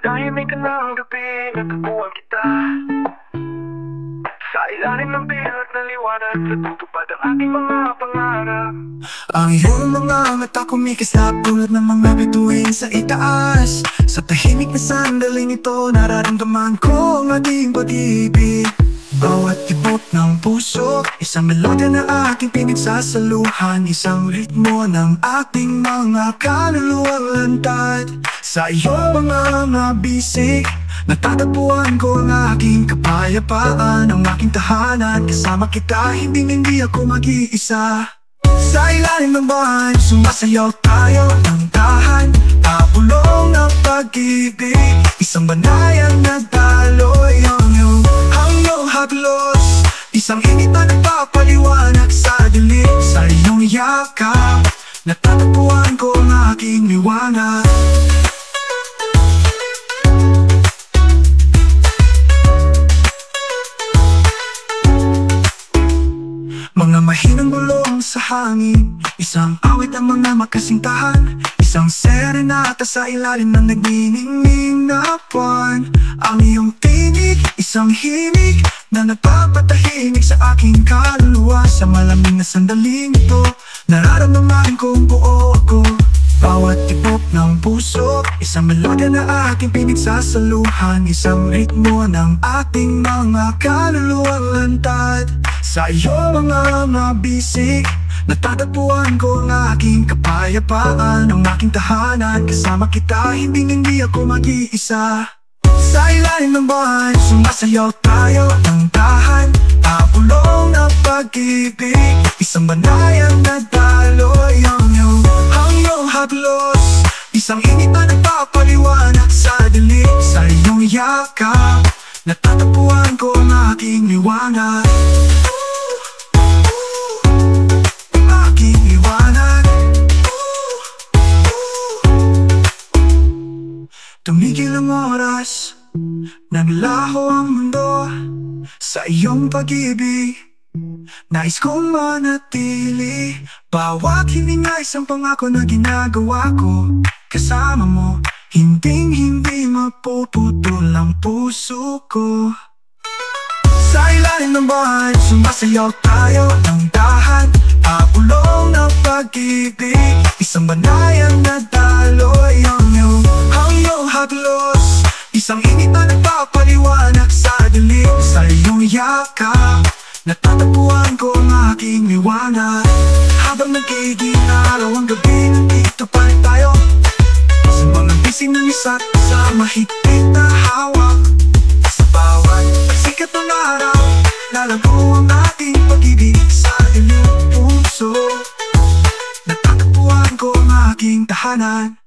tahimik ka ng gabi Natagpuan kita. Sa ilalim ng bihag na liwanag Natutupad ang aking mga pangarap. Ang iyong mga mata kumikislap Tulad ng mga bituin sa itaas. Sa tahimik na sandaling ito Nararamdaman ko ang ating pag-ibig. Bawat tibok ng puso Isang melodya na aking pinagsasaluhan Isang ritmo ng ating mga kaluluwang lantad Sa iyong mga nabisik Natatagpuan ko ang aking kapayapaan Ang aking tahanan. Kasama kita, hindi hindi ako mag-iisa. Sa ilalim ng bahan Sumasayaw tayo ng tahan. Pabulong ng pag-ibig Isang banayang nagdaloy Ang iyong hanggang haglos Isang yakap Natatagpuan ko ang aking liwanag. Mga mahinang bulong sa hangin Isang awit ang mga makasintahan Isang serenata sa ilalim ng nagniningning na buwan. Ang iyong tinig, isang himig Na nagpapatahimik sa aking kaluluwa. Sa malamig na sandaling ito Nararamdaman kong buo ako. Bawat tibok ng puso Isang melodya na aking pinagsasaluhan Isang ritmo ng ating mga kaluluwang lantad Sa iyong mga mabisik Natatagpuan ko ang aking kapayapaan. Ang aking tahanan Kasama kita, hindi hindi ako mag-iisa. Sa ilalim ng bahan Sumasayaw tayo ng tahan. Pabulong ng pag-ibig Isang banayang nagdaloy yakap Natatagpuan ko Ang aking liwanag. Tumigil ang oras Naglaho ang mundo Sa iyong pag-ibig. Nais kong manatili Bawat hininga isang pangako na ginagawa ko Kasama mo Hinding hindi mapuputol ang puso ko. Sa ilalim ng bahan Sumasayaw tayo ng dahan. Abulong ng pag-ibig Isang banayang nadaloy Ang iyong hanggang haglos. Isang init na nagpapaliwanag sa dilim Sa iyong yakap. Natatagpuan ko ang aking liwanag. Habang nagiging araw ang gabi Nandito Mahigpit na hawak Sa bawat sikat ng araw Lalago ang ating pag-ibig Sa iyong puso. Natatagpuan ko ang aking tahanan